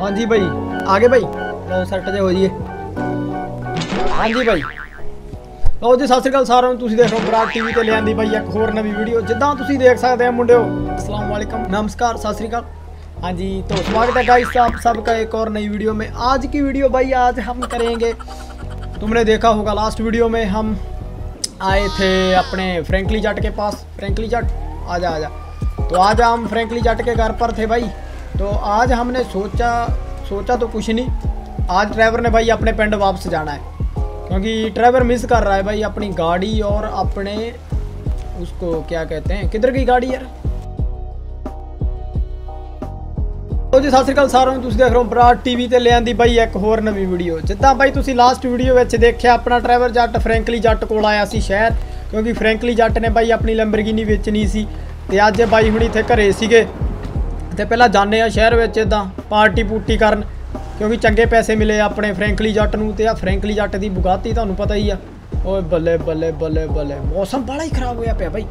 ਹਾਂਜੀ ਭਾਈ ਆ ਗਏ ਭਾਈ ਲਓ ਸੈੱਟ ਜੇ ਹੋ ਜੀਏ ਹਾਂਜੀ ਭਾਈ ਲਓ ਜੀ ਸਤਿ ਸ੍ਰੀ ਅਕਾਲ ਸਾਰਿਆਂ ਨੂੰ ਤੁਸੀਂ ਦੇਖ ਰਹੇ ਹੋ ਬਰਾਕ ਟੀਵੀ ਤੇ ਲਿਆਂਦੀ ਭਾਈ ਇੱਕ ਹੋਰ ਨਵੀਂ ਵੀਡੀਓ ਜਿੱਦਾਂ ਤੁਸੀਂ ਦੇਖ ਸਕਦੇ ਆ ਮੁੰਡਿਓ ਅਸਲਾਮ ਵਾਲੇਕਮ नमस्कार सत श्रीकाल हाँ जी तो स्वागत है गाइस आप सबका एक और नई वीडियो में आज की वीडियो भाई आज हम करेंगे तुमने देखा होगा लास्ट वीडियो में हम आए थे अपने फ्रैंकली जट के पास फ्रैंकली जट आजा आजा तो आज हम फ्रैंकली जट के घर पर थे भाई तो आज हमने सोचा सोचा तो कुछ नहीं आज ड्राइवर ने भाई अपने पिंड वापस जाना है क्योंकि ड्राइवर मिस कर रहा है भाई अपनी गाड़ी और अपने उसको क्या कहते हैं किधर की गाड़ी यार ਲੋ ਜੀ ਸਤਿ ਸ੍ਰੀ ਅਕਾਲ ਸਾਰਿਆਂ ਨੂੰ ਤੁਸੀਂ ਦੇਖ ਰਹੇ ਹੋ ਬਰਾਡ ਟੀਵੀ ਤੇ ਲਿਆਂਦੀ ਬਾਈ ਇੱਕ ਹੋਰ ਨਵੀਂ ਵੀਡੀਓ ਜਿੱਦਾਂ ਬਾਈ ਤੁਸੀਂ ਲਾਸਟ ਵੀਡੀਓ ਵਿੱਚ ਦੇਖਿਆ ਆਪਣਾ ਡਰਾਈਵਰ ਜੱਟ ਫਰੈਂਕਲੀ ਜੱਟ ਕੋਲ ਆਇਆ ਸੀ ਸ਼ਹਿਰ ਕਿਉਂਕਿ ਫਰੈਂਕਲੀ ਜੱਟ ਨੇ ਬਾਈ ਆਪਣੀ ਲੈਂਬਰਗਿਨੀ ਵੇਚਣੀ ਸੀ ਤੇ ਅੱਜ ਬਾਈ ਹੁਣੀ ਇੱਥੇ ਘਰੇ ਸੀਗੇ ਤੇ ਪਹਿਲਾਂ ਜਾਂਦੇ ਆ ਸ਼ਹਿਰ ਵਿੱਚ ਇਦਾਂ ਪਾਰਟੀ ਪੂਟੀ ਕਰਨ, ਕਿਉਂਕਿ ਚੰਗੇ ਪੈਸੇ ਮਿਲੇ ਆਪਣੇ ਫਰੈਂਕਲੀ ਜੱਟ ਨੂੰ ਤੇ ਆ ਫਰੈਂਕਲੀ ਜੱਟ ਦੀ ਬੁਗਾਤੀ ਤੁਹਾਨੂੰ ਪਤਾ ਹੀ ਆ। ਓਏ ਬੱਲੇ ਬੱਲੇ ਬੱਲੇ ਬੱਲੇ, ਮੌਸਮ ਬੜਾ ਹੀ ਖਰਾਬ ਹੋਇਆ ਪਿਆ ਬਾਈ।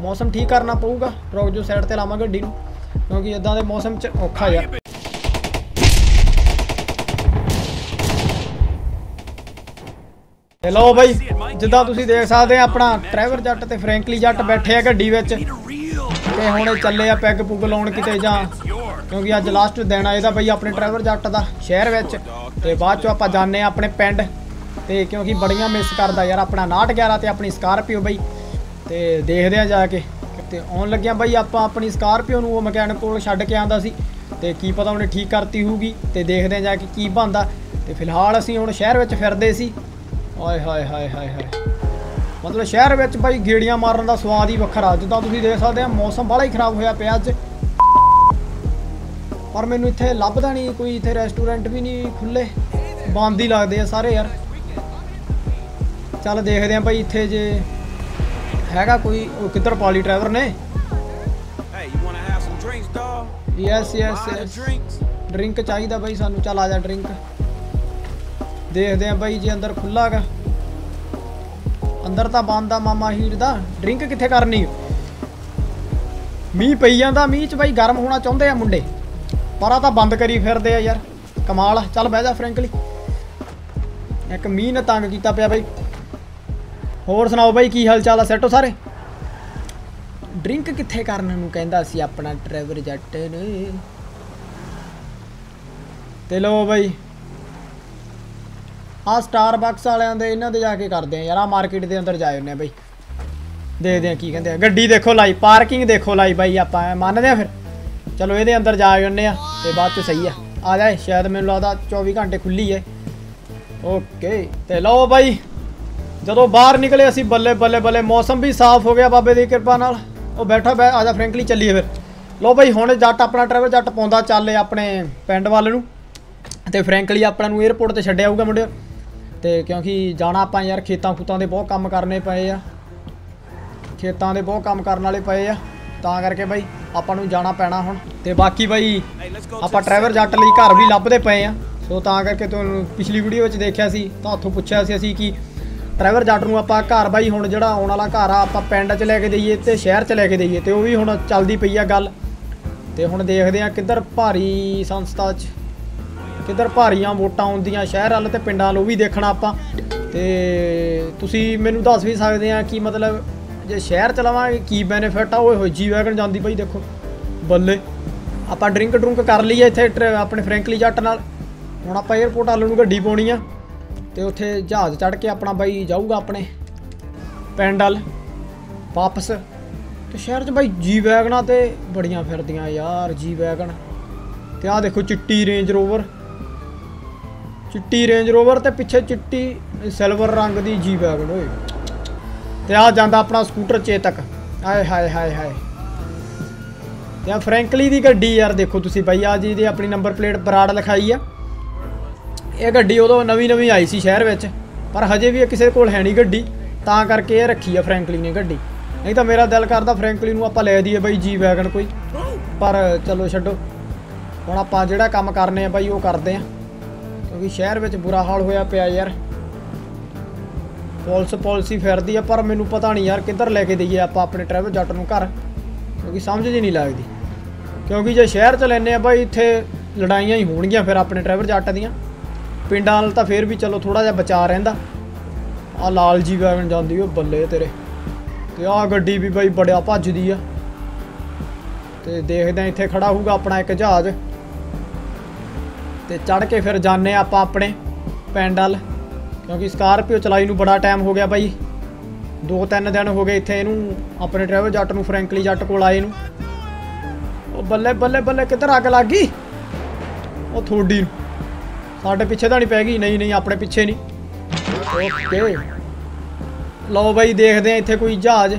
ਮੌਸਮ ਠੀਕ ਕਰਨਾ ਪਊਗਾ, ਰੋਕ ਜੋ ਸਾਈਡ ਤੇ ਲਾਵਾਂ ਗੱਡੀ ਨੂੰ, ਕਿਉਂਕਿ ਇਦਾਂ ਦੇ ਮੌਸਮ 'ਚ ਔਖਾ ਯਾਰ ਤੇ ਬਾਈ, ਜਿੱਦਾਂ ਤੁਸੀਂ ਦੇਖ ਸਕਦੇ ਆ, ਆਪਣਾ ਡਰਾਈਵਰ ਜੱਟ ਤੇ ਫਰੈਂਕਲੀ ਜੱਟ ਬੈਠੇ ਆ ਗੱਡੀ ਵਿੱਚ। ਤੇ ਹੁਣ ਚੱਲੇ ਆ ਪੈਗ ਪੁੱਗ ਲਾਉਣ ਕਿਤੇ ਜਾਂ, ਕਿਉਂਕਿ ਅੱਜ ਲਾਸਟ ਦਿਨ ਆ ਇਹਦਾ ਬਈ ਆਪਣੇ ਡਰਾਈਵਰ ਜੱਟ ਦਾ ਸ਼ਹਿਰ ਵਿੱਚ। ਤੇ ਬਾਅਦ ਚੋਂ ਆਪਾਂ ਜਾਣੇ ਆ ਆਪਣੇ ਪਿੰਡ। ਤੇ ਕਿਉਂਕਿ ਬੜੀਆਂ ਮਿਸ ਕਰਦਾ ਯਾਰ ਆਪਣਾ 911 ਤੇ ਆਪਣੀ ਸਕਾਰਪੀਓ ਬਈ। ਤੇ ਦੇਖਦੇ ਆ ਜਾ ਕੇ। ਤੇ ਆਉਣ ਲੱਗਿਆ ਬਈ ਆਪਾਂ ਆਪਣੀ ਸਕਾਰਪੀਓ ਨੂੰ ਉਹ ਮਕੈਨਿਕ ਕੋਲ ਛੱਡ ਕੇ ਆਂਦਾ ਸੀ। ਤੇ ਕੀ ਪਤਾ ਉਹਨੇ ਠੀਕ ਕਰਤੀ ਹੋਊਗੀ। ਤੇ ਦੇਖਦੇ ਆ ਜਾ ਕੇ ਕੀ ਬਣਦਾ। ਤੇ ਫਿਲਹਾਲ ਅਸੀਂ ਹੁਣ ਸ਼ਹਿਰ ਵਿੱਚ ਫਿਰਦੇ ਸੀ। ਓਏ ਹਾਏ ਹਾਏ ਹਾਏ ਹਾਏ। ਮਤਲਬ ਸ਼ਹਿਰ ਵਿੱਚ ਭਾਈ ਗੇੜੀਆਂ ਮਾਰਨ ਦਾ ਸਵਾਦ ਹੀ ਵੱਖਰਾ। ਜਿੱਦਾਂ ਤੁਸੀਂ ਦੇਖ ਸਕਦੇ ਆ ਮੌਸਮ ਬੜਾ ਹੀ ਖਰਾਬ ਹੋਇਆ ਪਿਆ ਅੱਜ। ਪਰ ਮੈਨੂੰ ਇੱਥੇ ਲੱਭਦਾ ਨਹੀਂ ਕੋਈ ਇੱਥੇ ਰੈਸਟੋਰੈਂਟ ਵੀ ਨਹੀਂ ਖੁੱਲੇ ਬੰਦ ਹੀ ਲੱਗਦੇ ਆ ਸਾਰੇ ਯਾਰ। ਚੱਲ ਦੇਖਦੇ ਆ ਭਾਈ ਇੱਥੇ ਜੇ ਹੈਗਾ ਕੋਈ ਉਹ ਕਿੱਧਰ ਪਾਲੀ ਡਰਾਈਵਰ ਨੇ? Yes yes. ਡਰਿੰਕ ਚਾਹੀਦਾ ਬਾਈ ਸਾਨੂੰ ਚੱਲ ਆ ਜਾ ਡਰਿੰਕ ਦੇਖਦੇ ਆ ਬਾਈ ਜੇ ਅੰਦਰ ਖੁੱਲਾ ਹੈਗਾ। ਅੰਦਰ ਤਾਂ ਬੰਦ ਆ ਮਾਮਾ ਹੀਰ ਦਾ, ਡਰਿੰਕ ਕਿੱਥੇ ਕਰਨੀ? ਮੀਂਹ ਪਈ ਜਾਂਦਾ, ਮੀਂਹ ਚ ਬਾਈ ਗਰਮ ਹੋਣਾ ਚਾਹੁੰਦੇ ਆ ਮੁੰਡੇ। ਪਰ ਆ ਤਾਂ ਬੰਦ ਕਰੀ ਫਿਰਦੇ ਆ ਯਾਰ। ਕਮਾਲ ਆ, ਚੱਲ ਬਹਿ ਜਾ ਫਰੈਂਕਲੀ। ਇੱਕ ਮੀਂਹ ਨੇ ਤੰਗ ਕੀਤਾ ਪਿਆ ਬਾਈ। ਹੋਰ ਸੁਣਾਓ ਬਾਈ, ਕੀ ਹਾਲ ਚਾਲ ਆ ਸੈਟੋ ਸਾਰੇ? ਡਰਿੰਕ ਕਿੱਥੇ ਕਰਨ ਨੂੰ ਕਹਿੰਦਾ ਸੀ ਆਪਣਾ ਡਰਾਈਵਰ ਜੱਟ ਨੇ? ਤੇ ਲੋ ਬਾਈ ਆ ਸਟਾਰਬਕਸ ਵਾਲਿਆਂ ਦੇ, ਇਹਨਾਂ ਦੇ ਜਾ ਕੇ ਕਰਦੇ ਆ ਯਾਰ, ਆ ਮਾਰਕੀਟ ਦੇ ਅੰਦਰ ਜਾਏ ਹੁੰਨੇ ਆ ਬਾਈ। ਦੇਖਦੇ ਆ ਕੀ ਕਹਿੰਦੇ ਆ। ਗੱਡੀ ਦੇਖੋ ਲਾਈ, ਪਾਰਕਿੰਗ ਦੇਖੋ ਲਾਈ ਬਾਈ ਆਪਾਂ, ਐਂ ਮੰਨਦੇ ਆ ਫਿਰ? ਚਲੋ ਇਹਦੇ ਅੰਦਰ ਜਾ ਹੁੰਨੇ ਆ ਤੇ ਬਾਅਦ ਚ ਸਹੀ ਆ। ਆ ਜਾਏ, ਸ਼ਾਇਦ ਮੈਨੂੰ ਲੱਗਦਾ 24 ਘੰਟੇ ਖੁੱਲੀ ਹੈ ਓਕੇ, ਤੇ ਲਓ ਬਾਈ, ਜਦੋਂ ਬਾਹਰ ਨਿਕਲੇ ਅਸੀਂ ਬੱਲੇ ਬੱਲੇ ਬੱਲੇ, ਮੌਸਮ ਵੀ ਸਾਫ਼ ਹੋ ਗਿਆ ਬਾਬੇ ਦੀ ਕਿਰਪਾ ਨਾਲ। ਉਹ ਬੈਠਾ, ਬੈ, ਆ ਜਾ ਫਰੈਂਕਲੀ ਚੱਲੀਏ ਫਿਰ। ਲਓ ਬਾਈ, ਹੁਣ ਜੱਟ, ਆਪਣਾ ਡਰਾਈਵਰ ਜੱਟ ਪਾਉਂਦਾ, ਚੱਲੇ ਆਪਣੇ ਪਿੰਡ ਵੱਲ ਨੂੰ। ਤੇ ਫਰੈਂਕਲੀ ਆਪਣਾ ਨੂੰ 에어ਪੋਰਟ ਤੇ ਛੱਡਿਆ ਆਊਗਾ ਮੁੰਡਿਓ। ਤੇ ਕਿਉਂਕਿ ਜਾਣਾ ਆਪਾਂ ਯਾਰ ਖੇਤਾਂ ਖੂਤਾਂ ਦੇ ਬਹੁਤ ਕੰਮ ਕਰਨੇ ਪਏ ਆ। ਖੇਤਾਂ ਦੇ ਬਹੁਤ ਕੰਮ ਕਰਨ ਵਾਲੇ ਪਏ ਆ। ਤਾਂ ਕਰਕੇ ਬਾਈ ਆਪਾਂ ਨੂੰ ਜਾਣਾ ਪੈਣਾ ਹੁਣ। ਤੇ ਬਾਕੀ ਬਾਈ ਆਪਾਂ to ਡਰਾਈਵਰ ਜੱਟ ਲਈ ਘਰ ਵੀ ਲੱਭਦੇ ਪਏ ਆ। ਸੋ ਤਾਂ ਕਰਕੇ ਤੁਹਾਨੂੰ ਪਿਛਲੀ ਵੀਡੀਓ ਵਿੱਚ ਦੇਖਿਆ ਸੀ, ਤਾਂ ਉੱਥੋਂ ਪੁੱਛਿਆ ਸੀ ਅਸੀਂ ਕਿ ਡਰਾਈਵਰ ਜੱਟ ਨੂੰ ਆਪਾਂ ਘਰ ਬਾਈ ਹੁਣ ਜਿਹੜਾ ਆਉਣ ਵਾਲਾ ਘਰ ਆ, ਆਪਾਂ ਪਿੰਡ 'ਚ ਲੈ ਕੇ ਦਈਏ ਤੇ ਸ਼ਹਿਰ 'ਚ ਲੈ ਕੇ ਦਈਏ ਤੇ ਉਹ ਵੀ ਹੁਣ ਚੱਲਦੀ ਪਈ ਆ ਗੱਲ। ਤੇ ਹੁਣ ਦੇਖਦੇ ਆ ਕਿੱਧਰ ਭਾਰੀ ਸੰਸਥਾ 'ਚ ਕਿੱਧਰ ਭਾਰੀਆਂ ਵੋਟਾਂ ਆਉਂਦੀਆਂ ਸ਼ਹਿਰ ਵੱਲ ਤੇ ਪਿੰਡਾਂ ਵੱਲ, ਉਹ ਵੀ ਦੇਖਣਾ ਆਪਾਂ। ਤੇ ਤੁਸੀਂ ਮੈਨੂੰ ਦੱਸ ਵੀ ਸਕਦੇ ਆ ਕਿ ਮਤਲਬ ਜੇ ਸ਼ਹਿਰ ਚਲਾਵਾਂਗੇ, ਕੀ ਬੈਨੀਫਿਟ ਆ? ਓਏ ਹੋਏ ਜੀ ਵੈਗਨ ਜਾਂਦੀ ਬਈ ਦੇਖੋ। ਬੱਲੇ, ਆਪਾਂ ਡਰਿੰਕ ਡਰੁੰਕ ਕਰ ਲਈ ਇੱਥੇ, ਟਰ- ਆਪਣੇ ਫਰੈਂਕਲੀ ਜੱਟ ਨਾਲ। ਹੁਣ ਆਪਾਂ 에어ਪੋਰਟ ਵੱਲ ਨੂੰ ਗੱਡੀ ਪਾਉਣੀ ਆ, ਤੇ ਉੱਥੇ ਜਹਾਜ਼ ਚੜ ਕੇ ਆਪਣਾ ਬਾਈ ਜਾਊਗਾ ਆਪਣੇ ਪਿੰਡ ਵੱਲ, ਵਾਪਸ। ਤੇ ਸ਼ਹਿਰ 'ਚ ਬਾਈ ਜੀ ਵੈਗਨਾਂ ਤੇ ਬੜੀਆਂ ਫਿਰਦੀਆਂ, ਯਾਰ ਜੀ ਵੈਗਨ ਤੇ ਆਹ ਦੇਖੋ ਚਿੱਟੀ ਰੇਂਜ ਰੋਵਰ ਚਿੱਟੀ ਰੇਂਜ ਰੋਵਰ ਤੇ ਪਿੱਛੇ ਚਿੱਟੀ ਸਿਲਵਰ ਰੰਗ ਦੀ ਜੀ ਵੈਗਨ ਓਏ। ਤੇ ਆ ਜਾਂਦਾ ਆਪਣਾ ਸਕੂਟਰ ਚੇਤਕ। ਆਏ ਹਾਏ ਹਾਏ ਹਾਏ। ਤੇ ਆ ਫਰੈਂਕਲੀ ਦੀ ਗੱਡੀ ਯਾਰ ਦੇਖੋ ਤੁਸੀਂ ਬਾਈ ਆ ਜੀ ਦੀ ਆਪਣੀ ਨੰਬਰ ਪਲੇਟ ਬਰਾੜ ਲਿਖਾਈ ਆ। ਇਹ ਗੱਡੀ ਉਦੋਂ ਨਵੀਂ ਨਵੀਂ ਆਈ ਸੀ ਸ਼ਹਿਰ ਵਿੱਚ, ਪਰ ਹਜੇ ਵੀ ਇਹ ਕਿਸੇ ਕੋਲ ਹੈ ਨਹੀਂ ਗੱਡੀ, ਤਾਂ ਕਰਕੇ ਇਹ ਰੱਖੀ ਆ ਫਰੈਂਕਲੀ ਨੇ ਗੱਡੀ। ਨਹੀਂ ਤਾਂ ਮੇਰਾ ਦਿਲ ਕਰਦਾ ਫਰੈਂਕਲੀ ਨੂੰ ਆਪਾਂ ਲੈ ਦਈਏ ਬਾਈ ਜੀ ਵੈਗਨ ਕੋਈ। ਪਰ ਚਲੋ ਛੱਡੋ। ਹੁਣ ਆਪਾਂ ਜਿਹੜਾ ਕੰਮ ਕਰਨੇ ਆ ਬਾਈ, ਉਹ ਕਰਦੇ ਆ। ਕਿਉਂਕਿ ਸ਼ਹਿਰ ਵਿੱਚ ਬੁਰਾ ਹਾਲ ਹੋਇਆ ਪਿਆ ਯਾਰ। ਪੁਲਿਸ, ਪਾਲਿਸੀ ਫਿਰਦੀ ਆ, ਪਰ ਮੈਨੂੰ ਪਤਾ ਨਹੀਂ ਯਾਰ ਕਿੱਧਰ ਲੈ ਕੇ ਦਈਏ ਆਪਾਂ ਆਪਣੇ ਟਰੈਵਲ ਜੱਟ ਨੂੰ ਘਰ, ਕਿਉਂਕਿ ਸਮਝ ਜੀ ਨਹੀਂ ਲੱਗਦੀ। ਕਿਉਂਕਿ ਜੇ ਸ਼ਹਿਰ ਚ ਲੈਨੇ ਆ ਬਾਈ, ਇੱਥੇ ਲੜਾਈਆਂ ਹੀ ਹੋਣਗੀਆਂ ਫਿਰ ਆਪਣੇ ਟਰੈਵਲ ਜੱਟ ਦੀਆਂ। ਪਿੰਡਾਂ ਨਾਲ ਤਾਂ ਫਿਰ ਵੀ ਚਲੋ ਥੋੜਾ ਜਿਹਾ ਬਚਾ ਰਹਿੰਦਾ। ਆ ਲਾਲ ਜੀ ਵੈਗਨ ਜਾਂਦੀ ਉਹ ਬੱਲੇ ਤੇਰੇ। ਤੇ ਆ ਗੱਡੀ ਵੀ ਬਾਈ ਬੜਿਆ ਭੱਜਦੀ ਆ। ਤੇ ਦੇਖਦੇ ਆ ਇੱਥੇ ਖੜਾ ਹੋਊਗਾ ਆਪਣਾ ਇੱਕ ਜਹਾਜ਼। ਤੇ ਚੜ ਕੇ ਫਿਰ ਜਾਣੇ ਆਪਾਂ ਆਪਣੇ ਪਿੰਡ ਵੱਲ, ਕਿਉਂਕਿ ਸਕਾਰਪੀਓ ਚਲਾਈ ਨੂੰ ਬੜਾ ਟਾਈਮ ਹੋ ਗਿਆ ਬਾਈ। ਦੋ ਤਿੰਨ ਦਿਨ ਹੋ ਗਏ ਇੱਥੇ ਇਹਨੂੰ, ਆਪਣੇ ਡਰਾਈਵਰ ਜੱਟ ਨੂੰ, ਫਰੈਂਕਲੀ ਜੱਟ ਕੋਲ ਆਏ ਨੂੰ। ਉਹ ਬੱਲੇ ਬੱਲੇ ਬੱਲੇ ਕਿੱਧਰ ਅੱਗ ਲੱਗ ਗਈ? ਉਹ ਥੋੜੀ ਨੂੰ। ਸਾਡੇ ਪਿੱਛੇ ਤਾਂ ਨਹੀਂ ਪੈ ਗਈ, ਨਹੀਂ ਨਹੀਂ, ਆਪਣੇ ਪਿੱਛੇ ਨਹੀਂ। ਓਕੇ। ਲਓ ਬਾਈ, ਦੇਖਦੇ ਆ ਇੱਥੇ ਕੋਈ ਜਹਾਜ਼।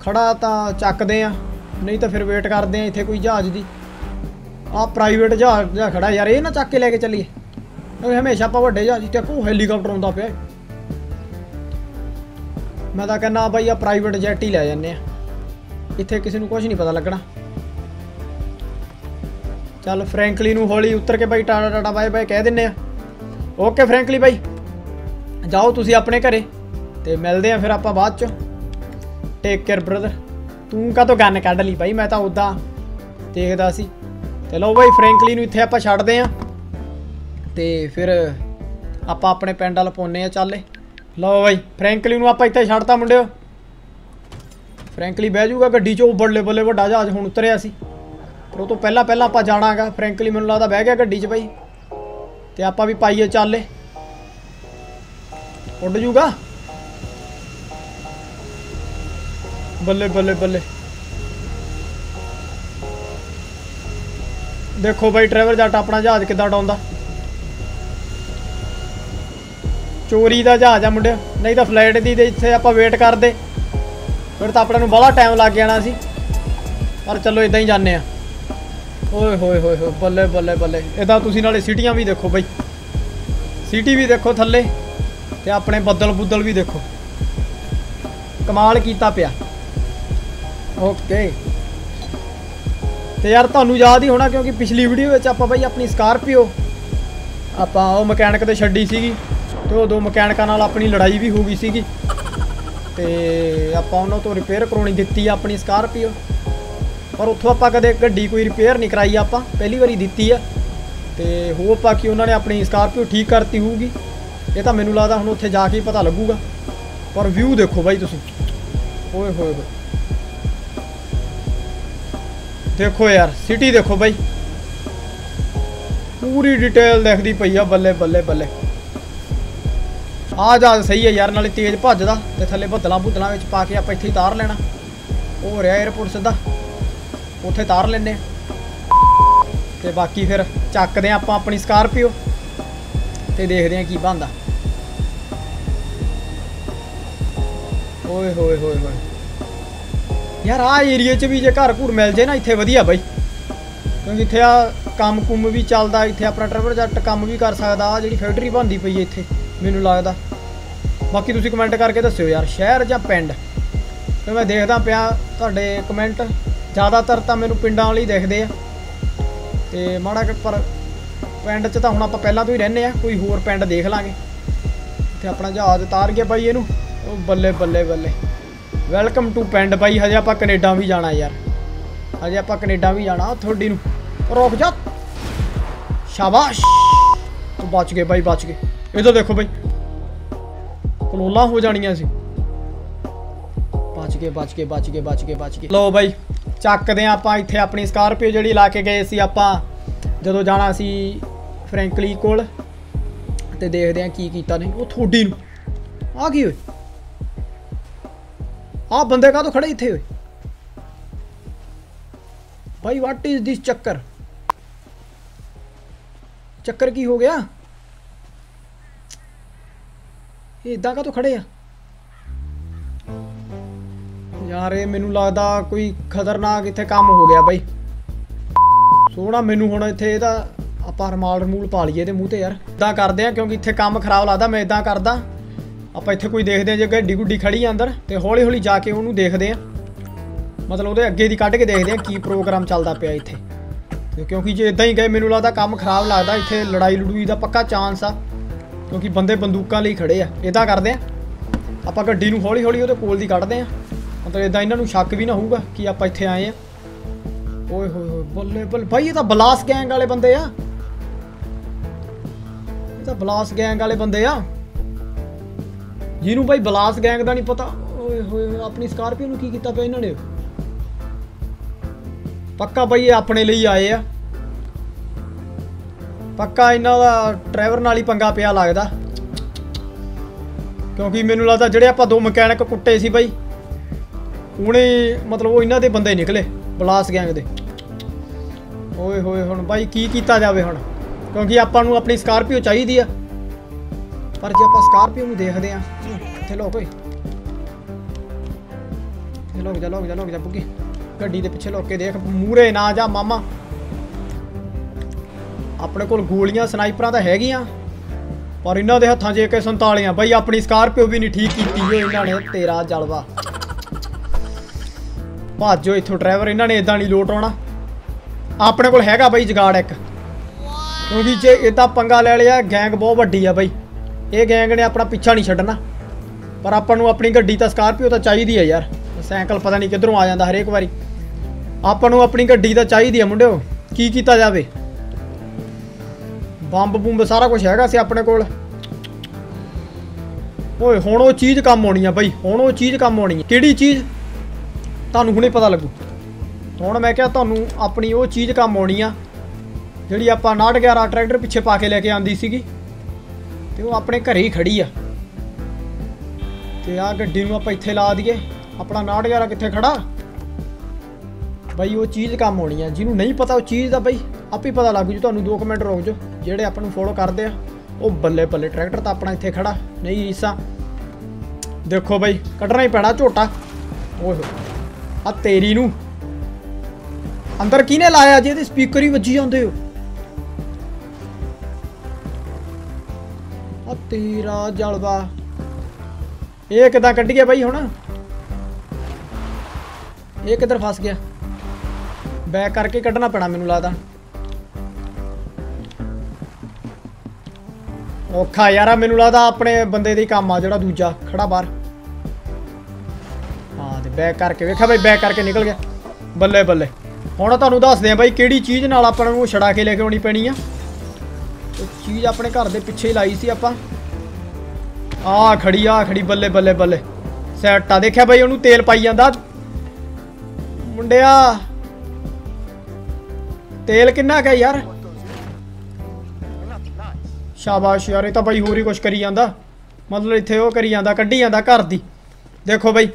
ਖੜਾ ਤਾਂ ਚੱਕਦੇ ਆ ਨਹੀਂ ਤਾਂ ਫਿਰ ਵੇਟ ਕਰਦੇ ਆ ਇੱਥੇ ਕੋਈ ਜਹਾਜ਼ ਦੀ। ਆ ਪ੍ਰਾਈਵੇਟ ਜਹਾਜ਼ ਜਿਹਾ ਖੜਾ ਯਾਰ, ਇਹ ਨਾ ਚੱਕ ਕੇ ਲੈ ਕੇ ਚੱਲੀਏ। ਕਿਉਂਕਿ ਹਮੇਸ਼ਾ ਆਪਾਂ ਵੱਡੇ ਜਹਾਜ਼ ਤੇ ਹੈਲੀਕਾਪਟਰ ਆਉਂਦਾ ਪਿਆ ਮੈਂ ਤਾਂ ਕਹਿੰਦਾ ਬਾਈ, ਆ ਪ੍ਰਾਈਵੇਟ ਜੈਟ ਹੀ ਲੈ ਜਾਂਦੇ ਆ। ਇੱਥੇ ਕਿਸੇ ਨੂੰ ਕੁਝ ਨਹੀਂ ਪਤਾ ਲੱਗਣਾ। ਚੱਲ ਫਰੈਂਕਲੀ ਨੂੰ ਹੌਲੀ ਉਤਰ ਕੇ ਬਾਈ, ਟਾਟਾ ਟਾਟਾ, ਬਾਏ ਬਾਏ ਕਹਿ ਦਿੰਨੇ ਆ। ਓਕੇ ਫਰੈਂਕਲੀ ਬਾਈ, ਜਾਓ ਤੁਸੀਂ ਆਪਣੇ ਘਰੇ ਤੇ ਮਿਲਦੇ ਆ ਫਿਰ ਆਪਾਂ ਬਾਅਦ ਚ। ਟੇਕ ਕੇਅਰ ਬ੍ਰਦਰ ਤੂੰ ਕਾਹਤੋਂ ਗੰਨ ਕੱਢ ਲਈ ਬਾਈ? ਮੈਂ ਤਾਂ ਉਦਾਂ ਦੇਖਦਾ ਸੀ। ਤੇ ਲਓ ਬਾਈ ਫਰੈਂਕਲੀ ਨੂੰ ਇੱਥੇ ਆਪਾਂ ਛੱਡਦੇ ਆ ਤੇ ਫਿਰ ਆਪਾਂ ਆਪਣੇ ਪਿੰਡ ਵੱਲ ਪਾਉਨੇ ਆ ਚੱਲੇ ਲਓ ਬਾਈ ਫਰੈਂਕਲੀ ਨੂੰ ਆਪਾਂ ਇੱਥੇ ਛੱਡਤਾ ਮੁੰਡਿਓ। ਫਰੈਂਕਲੀ ਬਹਿ ਜਾਊਗਾ ਗੱਡੀ 'ਚ, ਉਹ ਬੱਲੇ ਬੱਲੇ ਵੱਡਾ ਜਹਾਜ਼ ਹੁਣ ਉਤਰਿਆ ਸੀ। ਪਰ ਉਹ ਤੋਂ ਪਹਿਲਾਂ ਪਹਿਲਾਂ ਆਪਾਂ ਜਾਣਾਗਾ ਫਰੈਂਕਲੀ ਮੈਨੂੰ ਲੱਗਦਾ ਬਹਿ ਗਿਆ ਗੱਡੀ 'ਚ ਬਾਈ। ਤੇ ਆਪਾਂ ਵੀ ਪਾਈਏ ਚੱਲੇ ਉੱਡ ਜੂਗਾ ਬੱਲੇ ਬੱਲੇ ਬੱਲੇ। ਦੇਖੋ ਬਾਈ ਡਰਾਈਵਰ ਜੱਟ ਆਪਣਾ ਜਹਾਜ਼ ਕਿੱਦਾਂ ਡਾਉਂਦਾ ਚੋਰੀ ਦਾ ਜਹਾਜ਼ ਆ ਮੁੰਡਿਓ, ਨਹੀਂ ਤਾਂ ਫਲਾਈਟ ਦੀ ਤੇ ਇੱਥੇ ਆਪਾਂ ਵੇਟ ਕਰਦੇ। ਫਿਰ ਤਾਂ ਆਪਾਂ ਨੂੰ ਬੜਾ ਟਾਈਮ ਲੱਗ ਜਾਣਾ ਸੀ। ਪਰ ਚਲੋ ਇਦਾਂ ਹੀ ਜਾਂਦੇ ਆ। ਓਏ ਹੋਏ ਹੋਏ ਹੋਏ, ਬੱਲੇ ਬੱਲੇ ਬੱਲੇ। ਇਦਾਂ ਤੁਸੀਂ ਨਾਲੇ ਸਿਟੀਆਂ ਵੀ ਦੇਖੋ ਬਾਈ। ਸਿਟੀ ਵੀ ਦੇਖੋ ਥੱਲੇ ਤੇ ਆਪਣੇ ਬੱਦਲ ਬੁੱਦਲ ਵੀ ਦੇਖੋ। ਕਮਾਲ ਕੀਤਾ ਪਿਆ। ਓਕੇ ਤੇ ਯਾਰ ਤੁਹਾਨੂੰ ਯਾਦ ਹੀ ਹੋਣਾ ਕਿਉਂਕਿ ਪਿਛਲੀ ਵੀਡੀਓ ਵਿੱਚ ਆਪਾਂ ਬਾਈ ਆਪਣੀ ਸਕਾਰਪੀਓ ਆਪਾਂ ਉਹ ਮਕੈਨਿਕ ਤੇ ਛੱਡੀ ਸੀਗੀ ਤੇ ਉਹ ਦੋ ਮਕੈਨਿਕਾਂ ਨਾਲ ਆਪਣੀ ਲੜਾਈ ਵੀ ਹੋ ਗਈ ਸੀਗੀ। ਤੇ ਆਪਾਂ ਉਹਨਾਂ ਤੋਂ ਰਿਪੇਅਰ ਕਰਾਉਣੀ ਦਿੱਤੀ ਆਪਣੀ ਸਕਾਰਪੀਓ ਪਰ ਉੱਥੋਂ ਆਪਾਂ ਕਦੇ ਗੱਡੀ ਕੋਈ ਰਿਪੇਅਰ ਨਹੀਂ ਕਰਾਈ ਆਪਾਂ, ਪਹਿਲੀ ਵਾਰੀ ਦਿੱਤੀ ਆ। ਤੇ ਹੋਪ ਆ ਕਿ ਉਹਨਾਂ ਨੇ ਆਪਣੀ ਸਕਾਰਪੀਓ ਠੀਕ ਕਰਤੀ ਹੋਊਗੀ। ਇਹ ਤਾਂ ਮੈਨੂੰ ਲੱਗਦਾ ਹੁਣ ਉੱਥੇ ਜਾ ਕੇ ਹੀ ਪਤਾ ਲੱਗੂਗਾ। ਪਰ ਵਿਊ ਦੇਖੋ ਬਾਈ ਤੁਸੀਂ। ਓਏ ਹੋਏ ਹੋਏ। ਦੇਖੋ ਯਾਰ ਸਿਟੀ ਦੇਖੋ ਬਾਈ। ਪੂਰੀ ਡਿਟੇਲ ਦੇਖਦੀ ਪਈ ਆ, ਬੱਲੇ ਬੱਲੇ ਬੱਲੇ। ਆ ਜਾ ਸਹੀ ਹੈ ਯਾਰ, ਨਾਲੇ ਤੇਜ਼ ਭੱਜਦਾ ਤੇ ਥੱਲੇ ਬੱਦਲਾਂ ਬੁੱਦਲਾਂ ਵਿੱਚ ਪਾ ਕੇ ਆਪਾਂ ਇੱਥੇ ਹੀ ਤਾਰ ਲੈਣਾ। ਹੋ ਰਿਹਾ 에어ਪੋਰਟ ਸਿੱਧਾ। ਉੱਥੇ ਤਾਰ ਲੈਨੇ ਆ। ਤੇ ਬਾਕੀ ਫਿਰ ਚੱਕਦੇ ਆ ਆਪਾਂ ਆਪਣੀ ਸਕਾਰਪੀਓ ਤੇ ਦੇਖਦੇ ਆ ਕੀ ਬਣਦਾ। ਓਏ ਹੋਏ ਹੋਏ ਹੋਏ। ਯਾਰ ਆ ਏਰੀਆ 'ਚ ਵੀ ਜੇ ਘਰ ਘੂਰ ਮਿਲ ਜੇ ਨਾ ਇੱਥੇ ਵਧੀਆ ਬਾਈ। ਕਿਉਂਕਿ ਇੱਥੇ ਆ ਕੰਮ ਕੁੰਮ ਵੀ ਚੱਲਦਾ, ਇੱਥੇ ਆਪਣਾ ਟਰੈਵਲ ਜੱਟ ਕੰਮ ਵੀ ਕਰ ਸਕਦਾ ਆ ਜਿਹੜੀ ਫੈਕਟਰੀ ਬਣਦੀ ਪਈ ਇੱਥੇ, ਮੈਨੂੰ ਲੱਗਦਾ। ਬਾਕੀ ਤੁਸੀਂ ਕਮੈਂਟ ਕਰਕੇ ਦੱਸਿਓ ਯਾਰ, ਸ਼ਹਿਰ ਜਾਂ ਪਿੰਡ? ਤੇ ਮੈਂ ਦੇਖਦਾ ਪਿਆ ਤੁਹਾਡੇ ਕਮੈਂਟ ਜ਼ਿਆਦਾਤਰ ਤਾਂ ਮੈਨੂੰ ਪਿੰਡਾਂ ਵਾਲੇ ਹੀ ਦਿਖਦੇ ਆ। ਤੇ ਮਾੜਾ ਪਰ ਪਿੰਡ 'ਚ ਤਾਂ ਹੁਣ ਆਪਾਂ ਪਹਿਲਾਂ ਤੋਂ ਹੀ ਰਹਿੰਦੇ ਆ, ਕੋਈ ਹੋਰ ਪਿੰਡ ਦੇਖ ਲਾਂਗੇ। ਤੇ ਆਪਣਾ ਜਹਾਜ਼ ਉਤਾਰ ਗਿਆ ਬਾਈ ਇਹਨੂੰ, ਉਹ ਬੱਲੇ ਬੱਲੇ ਬੱਲੇ। ਵੈਲਕਮ ਟੂ ਪਿੰਡ ਬਾਈ, ਹਜੇ ਆਪਾਂ ਕੈਨੇਡਾ ਵੀ ਜਾਣਾ ਯਾਰ। ਹਜੇ ਆਪਾਂ ਕੈਨੇਡਾ ਵੀ ਜਾਣਾ ਥੋੜੀ ਨੂੰ। ਰੁਕ ਜਾ। ਸ਼ਾਬਾਸ਼। ਤੂੰ ਬਚ ਗਏ ਬਾਈ, ਬਚ ਗਏ। ਇਧਰ ਦੇਖੋ ਬਾਈ। ਕਲੋਲਾ ਹੋ ਜਾਣੀਆਂ ਸੀ। ਬਚ ਗਏ ਬਚ ਗਏ ਬਚ ਗਏ ਬਚ ਗਏ ਬਚ ਗਏ। ਲੋ ਬਾਈ, ਚੱਕਦੇ ਆ ਆਪਾਂ ਇੱਥੇ ਆਪਣੀ ਸਕਾਰਪੀਓ ਜਿਹੜੀ ਲਾ ਕੇ ਗਏ ਸੀ ਆਪਾਂ। ਜਦੋਂ ਜਾਣਾ ਸੀ ਫਰੈਂਕਲੀ ਕੋਲ। ਤੇ ਦੇਖਦੇ ਆ ਕੀ ਕੀਤਾ ਨਹੀਂ ਉਹ ਥੋੜੀ ਨੂੰ। ਆ ਕੀ ਹੋਏ ਆ ਬੰਦੇ ਕਾਹਤੋਂ ਖੜੇ ਇੱਥੇ? ਹੋਏ ਭਾਈ ਵਾਟ ਇਜ਼ ਦਿਸ ਚੱਕਰ? ਚੱਕਰ ਕੀ ਹੋ ਗਿਆ? ਇਹ ਇਦਾਂ ਕਾਹਤੋਂ ਖੜੇ ਆ? ਯਾਰ, ਇਹ ਮੈਨੂੰ ਲੱਗਦਾ ਕੋਈ ਖਤਰਨਾਕ ਇੱਥੇ ਕੰਮ ਹੋ ਗਿਆ ਬਾਈ। ਸੋਹਣਾ ਮੈਨੂੰ ਹੁਣ ਇੱਥੇ ਇਹਦਾ ਆਪਾਂ ਰਮਾਲ ਰਮੂਲ ਪਾ ਲਈਏ ਇਹਦੇ ਮੂੰਹ ਤੇ ਯਾਰ। ਇਦਾਂ ਕਰਦੇ ਆ, ਕਿਉਂਕਿ ਇੱਥੇ ਕੰਮ ਖਰਾਬ ਲੱਗਦਾ, ਮੈਂ ਇਦਾਂ ਕਰਦਾ। ਆਪਾਂ ਇੱਥੇ ਕੋਈ ਦੇਖਦੇ ਆ ਜੇ ਗੱਡੀ ਗੁੱਡੀ ਖੜੀ ਆ ਅੰਦਰ ਤੇ ਹੌਲੀ ਹੌਲੀ ਜਾ ਕੇ ਉਹਨੂੰ ਦੇਖਦੇ ਆ ਮਤਲਬ ਉਹਦੇ ਅੱਗੇ ਦੀ ਕੱਢ ਕੇ ਦੇਖਦੇ ਆ ਕੀ ਪ੍ਰੋਗਰਾਮ ਚੱਲਦਾ ਪਿਆ ਇੱਥੇ। ਤੇ ਕਿਉਂਕਿ ਜੇ ਇਦਾਂ ਹੀ ਗਏ, ਮੈਨੂੰ ਲੱਗਦਾ ਕੰਮ ਖਰਾਬ ਲੱਗਦਾ, ਇੱਥੇ ਲੜਾਈ ਲੜੂਈ ਦਾ ਪੱਕਾ ਚਾਂਸ ਆ। ਕਿਉਂਕਿ ਬੰਦੇ ਬੰਦੂਕਾਂ ਲਈ ਖੜੇ ਆ। ਇਦਾਂ ਕਰਦੇ ਆ ਆਪਾਂ ਗੱਡੀ ਨੂੰ ਹੌਲੀ ਹੌਲੀ ਉਹਦੇ ਕੋਲ ਦੀ ਕੱਢਦੇ ਆ ਮਤਲਬ ਇਦਾਂ ਇਹਨਾਂ ਨੂੰ ਸ਼ੱਕ ਵੀ ਨਾ ਹੋਊਗਾ ਕਿ ਆਪਾਂ ਇੱਥੇ ਆਏ ਆ ਓਏ ਹੋਏ ਹੋਏ, ਬੱਲੇ ਬੱਲੇ ਭਾਈ ਇਹ ਤਾਂ ਬਲਾਸ ਗੈਂਗ ਵਾਲੇ ਬੰਦੇ ਆ। ਇਹ ਤਾਂ ਬਲਾਸ ਗੈਂਗ ਵਾਲੇ ਬੰਦੇ ਆ। ਜਿਹਨੂੰ ਬਾਈ ਬਲਾਸ ਗੈਂਗ ਦਾ ਨਹੀਂ ਪਤਾ, ਓਏ ਹੋਏ ਹੋਏ, ਆਪਣੀ ਸਕਾਰਪੀਓ ਨੂੰ ਕੀ ਕੀਤਾ ਪਿਆ ਇਹਨਾਂ ਨੇ? ਪੱਕਾ ਭਾਈ ਇਹ ਆਪਣੇ ਲਈ ਆਏ ਆ। ਪੱਕਾ ਇਹਨਾਂ ਦਾ ਡਰਾਈਵਰ ਨਾਲ ਹੀ ਪੰਗਾ ਪਿਆ ਲੱਗਦਾ। ਕਿਉਂਕਿ ਮੈਨੂੰ ਲੱਗਦਾ ਜਿਹੜੇ ਆਪਾਂ ਦੋ ਮਕੈਨਿਕ ਕੁੱਟੇ ਸੀ ਬਾਈ, ਉਹਨੇ ਮਤਲਬ ਉਹ ਇਹਨਾਂ ਦੇ ਬੰਦੇ ਨਿਕਲੇ ਬਲਾਸ ਗੈਂਗ ਦੇ। ਓਏ ਹੋਏ, ਹੁਣ ਬਾਈ ਕੀ ਕੀਤਾ ਜਾਵੇ ਹੁਣ? ਕਿਉਂਕਿ ਆਪਾਂ ਨੂੰ ਆਪਣੀ ਸਕਾਰਪੀਓ ਚਾਹੀਦੀ ਆ। ਪਰ ਜੇ ਆਪਾਂ ਸਕਾਰਪੀਓ ਨੂੰ ਦੇਖਦੇ ਆ ਇੱਥੇ ਲੋਕ ਓਏ ਇੱਥੇ ਲੋਕ ਜਾ ਲੋਕ ਜਾ ਲੋਕ ਜਾ ਬੁੱਗੇ। ਗੱਡੀ ਦੇ ਪਿੱਛੇ ਲੋਕ ਕੇ ਦੇਖ ਮੂਰੇ ਨਾ ਜਾ ਮਾਮਾ। ਆਪਣੇ ਕੋਲ ਗੋਲੀਆਂ, ਸਨਾਈਪਰਾਂ ਤਾਂ ਹੈਗੀਆਂ, ਪਰ ਇਹਨਾਂ ਦੇ ਹੱਥਾਂ 'ਚ AK47 ਆ ਬਾਈ ਆਪਣੀ ਸਕਾਰਪੀਓ ਵੀ ਨਹੀਂ ਠੀਕ ਕੀਤੀ ਓ ਇਹਨਾਂ ਨੇ, ਤੇਰਾ ਜਲਵਾ। ਭਾਜੋ ਇੱਥੋਂ ਡਰਾਈਵਰ, ਇਹਨਾਂ ਨੇ ਇਦਾਂ ਨਹੀਂ ਲੋਟ ਆਉਣਾ। ਆਪਣੇ ਕੋਲ ਹੈਗਾ ਬਾਈ ਜਗਾੜ ਇੱਕ। ਕਿਉਂਕਿ ਜੇ ਇਦਾਂ ਪੰਗਾ ਲੈ ਲਿਆ, ਗੈਂਗ ਬਹੁਤ ਵੱਡੀ ਆ ਬਈ। ਇਹ ਗੈਂਗ ਨੇ ਆਪਣਾ ਪਿੱਛਾ ਨਹੀਂ ਛੱਡਣਾ। ਪਰ ਆਪਾਂ ਨੂੰ ਆਪਣੀ ਗੱਡੀ ਤਾਂ ਸਕਾਰਪੀਓ ਤਾਂ ਚਾਹੀਦੀ ਹੈ ਯਾਰ। ਸਾਈਕਲ ਪਤਾ ਨਹੀਂ ਕਿੱਧਰੋਂ ਆ ਜਾਂਦਾ ਹਰੇਕ ਵਾਰੀ। ਆਪਾਂ ਨੂੰ ਆਪਣੀ ਗੱਡੀ ਤਾਂ ਚਾਹੀਦੀ ਹੈ ਮੁੰਡਿਓ। ਕੀ ਕੀਤਾ ਜਾਵੇ? ਬੰਬ ਬੁੰਬ ਸਾਰਾ ਕੁਝ ਹੈਗਾ ਸੀ ਆਪਣੇ ਕੋਲ। ਓਏ, ਹੁਣ ਉਹ ਚੀਜ਼ ਕੰਮ ਆਉਣੀ ਆ ਬਾਈ। ਹੁਣ ਉਹ ਚੀਜ਼ ਕੰਮ ਆਉਣੀ ਆ। ਕਿਹੜੀ ਚੀਜ਼? ਤੁਹਾਨੂੰ ਹੁਣੇ ਪਤਾ ਲੱਗੂ। ਹੁਣ ਮੈਂ ਕਿਹਾ ਤੁਹਾਨੂੰ ਆਪਣੀ ਉਹ ਚੀਜ਼ ਕੰਮ ਆਉਣੀ ਆ, ਜਿਹੜੀ ਆਪਾਂ 911 ਟਰੈਕਟਰ ਪਿੱਛੇ ਪਾ ਕੇ ਲੈ ਕੇ ਆਂਦੀ ਸੀਗੀ। ਤੇ ਉਹ ਆਪਣੇ ਘਰੇ ਹੀ ਖੜੀ ਆ। ਤੇ ਆ ਗੱਡੀ ਨੂੰ ਆਪਾਂ ਇੱਥੇ ਲਾ ਦਈਏ। ਆਪਣਾ 911 ਕਿੱਥੇ ਖੜਾ? ਬਈ ਉਹ ਚੀਜ਼ ਕੰਮ ਆਉਣੀ ਆ। ਜਿਹਨੂੰ ਨਹੀਂ ਪਤਾ ਉਹ ਚੀਜ਼ ਦਾ ਬਾਈ, ਆਪੇ ਪਤਾ ਲੱਗ ਜੂ। ਤੁਹਾਨੂੰ 2 ਮਿੰਟ ਰੋਕ ਜਾਓ। ਜਿਹੜੇ ਆਪਾਂ ਨੂੰ ਫੋਲੋ ਕਰਦੇ ਆ, ਉਹ ਬੱਲੇ ਬੱਲੇ ਟਰੈਕਟਰ ਤਾਂ ਆਪਣਾ ਇੱਥੇ ਖੜਾ। ਨਹੀਂ ਰੀਸਾ। ਦੇਖੋ ਬਾਈ, ਕੱਢਣਾ ਹੀ ਪੈਣਾ ਝੋਟਾ। ਓਏ ਹੋਏ। ਆ ਤੇਰੀ ਨੂੰ। ਅੰਦਰ ਕਿਹਨੇ ਲਾਇਆ ਜੀ ਇਹਦੇ ਸਪੀਕਰ ਹੀ ਵੱਜੀ ਜਾਂਦੇ ਹੋ? ਤੀਰਾ ਜਲਵਾ। ਇਹ ਕਿਦਾਂ ਕੱਢੀਏ ਬਾਈ ਹੁਣ? ਇਹ ਕਿੱਧਰ ਫਸ ਗਿਆ? ਬੈਕ ਕਰਕੇ ਕੱਢਣਾ ਪੈਣਾ ਮੈਨੂੰ ਲੱਗਦਾ। ਔਖਾ ਯਾਰ ਮੈਨੂੰ ਲੱਗਦਾ ਆਪਣੇ ਬੰਦੇ ਦੇ ਕੰਮ ਆ ਜਿਹੜਾ ਦੂਜਾ, ਖੜਾ ਬਾਹਰ। ਹਾਂ ਤੇ ਬੈਕ ਕਰਕੇ ਵੇਖਿਆ ਬਈ, ਬੈਕ ਕਰਕੇ ਨਿਕਲ ਗਿਆ। ਬੱਲੇ ਬੱਲੇ। ਹੁਣ ਤੁਹਾਨੂੰ ਦੱਸਦੇ ਆ ਬਾਈ ਕਿਹੜੀ ਚੀਜ਼ ਨਾਲ ਆਪਾਂ ਨੂੰ ਛੜਾ ਕੇ ਲੈ ਕੇ ਆਉਣੀ ਪੈਣੀ ਆ। ਉਹ ਚੀਜ਼ ਆਪਣੇ ਘਰ ਦੇ ਪਿੱਛੇ ਹੀ ਲਾਈ ਸੀ ਆਪਾਂ। ਆ ਖੜੀ ਆ ਖੜੀ, ਬੱਲੇ ਬੱਲੇ ਬੱਲੇ। ਸੈਟ ਆ ਦੇਖਿਆ ਬਾਈ, ਉਹਨੂੰ ਤੇਲ ਪਾਈ ਜਾਂਦਾ। ਮੁੰਡਿਆ, ਤੇਲ ਕਿੰਨਾ ਕਾ ਯਾਰ? ਸ਼ਾਬਾਸ਼ ਯਾਰ, ਇਹ ਤਾਂ ਬਾਈ ਹੋਰ ਹੀ ਕੁਛ ਕਰੀ ਜਾਂਦਾ। ਮਤਲਬ ਇੱਥੇ ਉਹ ਕਰੀ ਜਾਂਦਾ, ਕੱਢੀ ਜਾਂਦਾ ਘਰ ਦੀ। ਦੇਖੋ ਬਾਈ,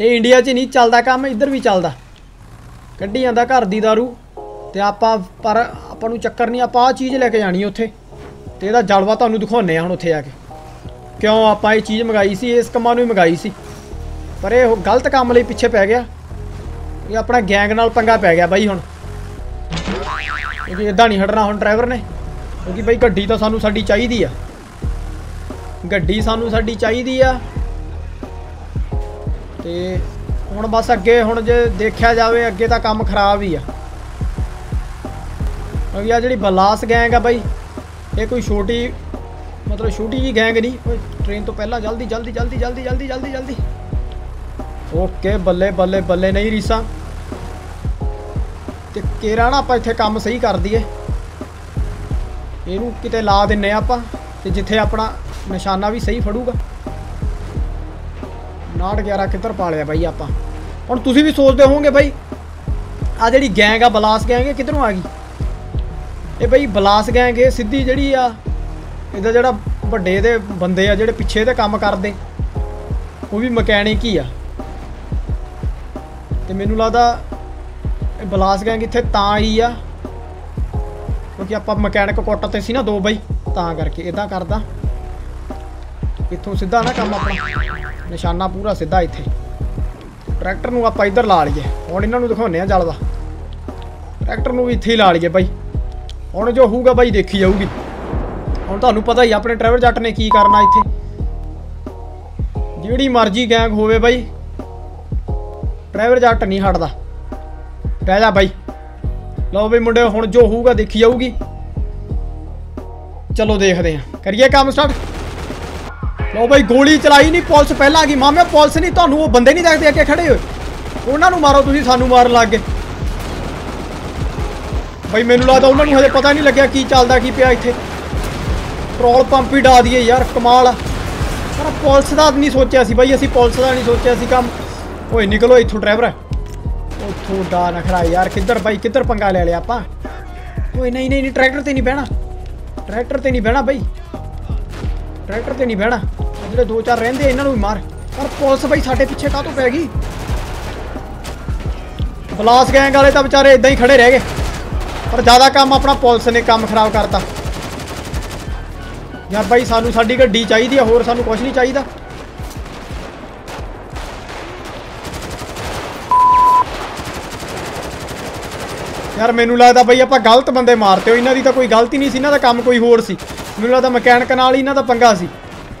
ਇਹ ਇੰਡੀਆ 'ਚ ਨਹੀਂ ਚੱਲਦਾ ਕੰਮ, ਇੱਧਰ ਵੀ ਚੱਲਦਾ। ਕੱਢੀ ਜਾਂਦਾ ਘਰ ਦੀ ਦਾਰੂ ਤੇ ਆਪਾਂ ਪਰ ਆਪਾਂ ਨੂੰ ਚੱਕਰ ਨਹੀਂ, ਆਪਾਂ ਆ ਚੀਜ਼ ਲੈ ਕੇ ਜਾਣੀ ਉੱਥੇ। ਤੇ ਇਹਦਾ ਜਲਵਾ ਤੁਹਾਨੂੰ ਦਿਖਾਉਨੇ ਆ ਹੁਣ ਉੱਥੇ ਆ ਕੇ। ਕਿਉਂ ਆਪਾਂ ਇਹ ਚੀਜ਼ ਮੰਗਾਈ ਸੀ, ਇਸ ਕੰਮਾਂ ਨੂੰ ਹੀ ਮੰਗਾਈ ਸੀ? ਪਰ ਇਹ ਉਹ ਗਲਤ ਕੰਮ ਲਈ ਪਿੱਛੇ ਪੈ ਗਿਆ। ਇਹ ਆਪਣਾ ਗੈਂਗ ਨਾਲ ਪੰਗਾ ਪੈ ਗਿਆ ਬਾਈ ਹੁਣ। ਕਿਉਂਕਿ ਇਦਾਂ ਨਹੀਂ ਹਟਣਾ ਹੁਣ ਡਰਾਈਵਰ ਨੇ। ਕਿਉਂਕਿ ਬਾਈ ਗੱਡੀ ਤਾਂ ਸਾਨੂੰ ਸਾਡੀ ਚਾਹੀਦੀ ਆ। ਗੱਡੀ ਸਾਨੂੰ ਸਾਡੀ ਚਾਹੀਦੀ ਆ। ਤੇ ਹੁਣ ਬਸ ਅੱਗੇ ਹੁਣ ਜੇ ਦੇਖਿਆ ਜਾਵੇ, ਅੱਗੇ ਤਾਂ ਕੰਮ ਖਰਾਬ ਹੀ ਆ। ਕਿਉਂਕਿ ਆ ਜਿਹੜੀ ਬਲਾਸ ਗੈਂਗ ਆ ਬਾਈ, ਇਹ ਕੋਈ ਛੋਟੀ ਮਤਲਬ ਛੋਟੀ ਜੀ ਗੈਂਗ ਨਹੀਂ, ਓਏ ਟ੍ਰੇਨ ਤੋਂ ਪਹਿਲਾਂ ਜਲਦੀ ਜਲਦੀ ਜਲਦੀ ਜਲਦੀ ਜਲਦੀ ਜਲਦੀ ਜਲਦੀ। ਓਕੇ, ਬੱਲੇ ਬੱਲੇ ਬੱਲੇ, ਨਹੀਂ ਰੀਸਾ। ਤੇ ਕੇਰਾ ਨਾ ਆਪਾਂ ਇੱਥੇ ਕੰਮ ਸਹੀ ਕਰ ਦਈਏ। ਇਹਨੂੰ ਕਿਤੇ ਲਾ ਦਿੰਨੇ ਆ ਆਪਾਂ, ਤੇ ਜਿੱਥੇ ਆਪਣਾ ਨਿਸ਼ਾਨਾ ਵੀ ਸਹੀ ਫੜੂਗਾ। 911 ਕਿੱਧਰ ਪਾ ਲਿਆ ਬਾਈ ਆਪਾਂ। ਹੁਣ ਤੁਸੀਂ ਵੀ ਸੋਚਦੇ ਹੋਵੋਗੇ ਬਾਈ ਆ ਜਿਹੜੀ ਗੈਂਗ ਆ ਬਲਾਸ ਗੈਂਗ, ਇਹ ਕਿੱਧਰੋਂ ਆ ਗਈ? ਇਹ ਬਾਈ ਬਲਾਸ ਗੈਂਗ, ਇਹ ਸਿੱਧੀ ਜਿਹੜੀ ਆ ਇਹਦਾ ਜਿਹੜਾ ਵੱਡੇ ਦੇ ਬੰਦੇ ਆ, ਜਿਹੜੇ ਪਿੱਛੇ ਇਹਦੇ ਕੰਮ ਕਰਦੇ, ਉਹ ਵੀ ਮਕੈਨਿਕ ਹੀ ਆ। ਤੇ ਮੈਨੂੰ ਲੱਗਦਾ ਇਹ ਬਲਾਸ ਗੈਂਗ ਇੱਥੇ ਤਾਂ ਆਈ ਆ, ਕਿਉਂਕਿ ਆਪਾਂ ਮਕੈਨਿਕ ਕੁੱਟ ਤੇ ਸੀ ਨਾ ਦੋ ਬਾਈ, ਤਾਂ ਕਰਕੇ ਇਦਾਂ ਕਰਦਾ। ਇੱਥੋਂ ਸਿੱਧਾ ਨਾ ਕੰਮ ਆਪਣਾ, ਨਿਸ਼ਾਨਾ ਪੂਰਾ ਸਿੱਧਾ ਇੱਥੇ। ਟਰੈਕਟਰ ਨੂੰ ਆਪਾਂ ਇੱਧਰ ਲਾ ਲਈਏ, ਹੁਣ ਇਹਨਾਂ ਨੂੰ ਦਿਖਾਉਨੇ ਆ ਜਲਦਾ ਟਰੈਕਟਰ ਨੂੰ ਵੀ ਇੱਥੇ ਹੀ ਲਾ ਲਈਏ ਬਾਈ। ਹੁਣ ਜੋ ਹੋਊਗਾ ਬਾਈ ਦੇਖੀ ਜਾਊਗੀ। ਹੁਣ ਤੁਹਾਨੂੰ ਪਤਾ ਹੀ ਆਪਣੇ ਟਰੈਵਲ ਜੱਟ ਨੇ ਕੀ ਕਰਨਾ ਇੱਥੇ। ਜਿਹੜੀ ਮਰਜ਼ੀ ਗੈਂਗ ਹੋਵੇ ਬਾਈ ਟਰੈਵਲ ਜੱਟ ਨਹੀਂ ਹਟਦਾ। ਬਹਿ ਜਾ ਬਾਈ। ਲਓ ਬਈ ਮੁੰਡੇ ਹੁਣ ਜੋ ਹੋਊਗਾ ਦੇਖੀ ਜਾਊਗੀ। ਚਲੋ ਦੇਖਦੇ ਹਾਂ। ਕਰੀਏ ਕੰਮ ਸਟਾਰਟ ਲਓ ਬਈ, ਗੋਲੀ ਚਲਾਈ ਨਹੀਂ, ਪੁਲਿਸ ਪਹਿਲਾਂ ਆ ਗਈ। ਮਾਮੇ, ਪੁਲਿਸ ਨਹੀਂ, ਤੁਹਾਨੂੰ ਉਹ ਬੰਦੇ ਨਹੀਂ ਦੇਖਦੇ ਅੱਗੇ ਖੜੇ ਹੋਏ। ਉਹਨਾਂ ਨੂੰ ਮਾਰੋ ਤੁਸੀਂ, ਸਾਨੂੰ ਮਾਰਨ ਲੱਗ ਗਏ। ਬਈ ਮੈਨੂੰ ਲੱਗਦਾ ਉਹਨਾਂ ਨੂੰ ਹਜੇ ਪਤਾ ਨਹੀਂ ਲੱਗਿਆ ਕੀ ਚੱਲਦਾ, ਕੀ ਪਿਆ ਇੱਥੇ। ਪੈਟਰੋਲ ਪੰਪ ਹੀ ਡਾ ਦਈਏ ਯਾਰ, ਕਮਾਲ ਆ। ਪਰ ਪੁਲਿਸ ਦਾ ਨਹੀਂ ਸੋਚਿਆ ਸੀ ਬਈ, ਅਸੀਂ ਪੁਲਿਸ ਦਾ ਨਹੀਂ ਸੋਚਿਆ ਸੀ ਕੰਮ। ਓਏ, ਨਿਕਲੋ ਇੱਥੋਂ ਡਰਾਈਵਰ। ਉੱਥੋਂ ਡਾ ਨਖਰਾ ਯਾਰ, ਕਿੱਧਰ ਬਾਈ, ਕਿੱਧਰ ਪੰਗਾ ਲੈ ਲਿਆ ਆਪਾਂ? ਓਏ, ਨਹੀਂ ਨਹੀਂ ਨਹੀਂ, ਟਰੈਕਟਰ ਤੇ ਨਹੀਂ ਬਹਿਣਾ। ਟਰੈਕਟਰ ਤੇ ਨਹੀਂ ਬਹਿਣਾ ਬਈ। ਟਰੈਕਟਰ ਤੇ ਨਹੀਂ ਬਹਿਣਾ। ਆਹ ਜਿਹੜੇ ਦੋ ਚਾਰ ਰਹਿੰਦੇ, ਇਹਨਾਂ ਨੂੰ ਵੀ ਮਾਰ। ਪਰ ਪੁਲਿਸ ਬਈ ਸਾਡੇ ਪਿੱਛੇ ਕਾਹਤੋਂ ਪੈ ਗਈ? ਬਲਾਸ ਗੈਂਗ ਵਾਲੇ ਤਾਂ ਵਿਚਾਰੇ ਇਦਾਂ ਹੀ ਖੜੇ ਰਹਿ ਗਏ। ਪਰ ਜ਼ਿਆਦਾ ਕੰਮ ਆਪਣਾ ਪੁਲਿਸ ਨੇ ਕੰਮ ਖਰਾਬ ਕਰਤਾ। ਯਾਰ ਬਾਈ ਸਾਨੂੰ ਸਾਡੀ ਗੱਡੀ ਚਾਹੀਦੀ ਆ, ਹੋਰ ਸਾਨੂੰ ਕੁਝ ਨਹੀਂ ਚਾਹੀਦਾ। ਯਾਰ ਮੈਨੂੰ ਲੱਗਦਾ ਬਈ ਆਪਾਂ ਗਲਤ ਬੰਦੇ ਮਾਰਤੇ ਹੋ ਇਹਨਾਂ ਦੀ ਤਾਂ ਕੋਈ ਗਲਤੀ ਨਹੀਂ ਸੀ, ਇਹਨਾਂ ਦਾ ਕੰਮ ਕੋਈ ਹੋਰ ਸੀ। ਮੈਨੂੰ ਲੱਗਦਾ ਮਕੈਨਿਕ ਨਾਲ ਹੀ ਇਹਨਾਂ ਦਾ ਪੰਗਾ ਸੀ,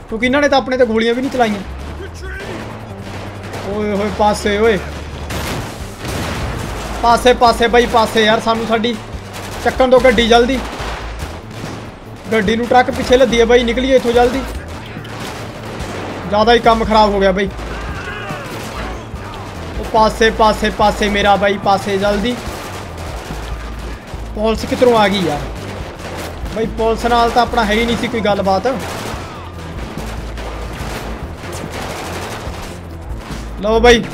ਕਿਉਂਕਿ ਇਹਨਾਂ ਨੇ ਤਾਂ ਆਪਣੇ ਤੇ ਗੋਲੀਆਂ ਵੀ ਨਹੀਂ ਚਲਾਈਆਂ। ਓਏ ਹੋਏ, ਪਾਸੇ, ਓਏ। ਪਾਸੇ ਪਾਸੇ ਬਈ, ਪਾਸੇ ਯਾਰ ਸਾਨੂੰ ਸਾਡੀ ਚੱਕਣ ਤੋਂ ਗੱਡੀ ਜਲਦੀ। ਗੱਡੀ ਨੂੰ ਟਰੱਕ ਪਿੱਛੇ ਲੱਦੀ ਹੈ ਬਾਈ ਨਿਕਲੀਏ ਇੱਥੋਂ ਜਲਦੀ। ਜ਼ਿਆਦਾ ਹੀ ਕੰਮ ਖਰਾਬ ਹੋ ਗਿਆ ਬਾਈ। ਉਹ ਪਾਸੇ ਪਾਸੇ ਪਾਸੇ ਮੇਰਾ ਬਾਈ, ਪਾਸੇ ਜਲਦੀ। ਪੁਲਿਸ ਕਿੱਧਰੋਂ ਆ ਗਈ ਯਾਰ? ਬਾਈ, ਪੁਲਿਸ ਨਾਲ ਤਾਂ ਆਪਣਾ ਹੈ ਹੀ ਨਹੀਂ ਸੀ ਕੋਈ ਗੱਲਬਾਤ। ਲਓ ਬਾਈ।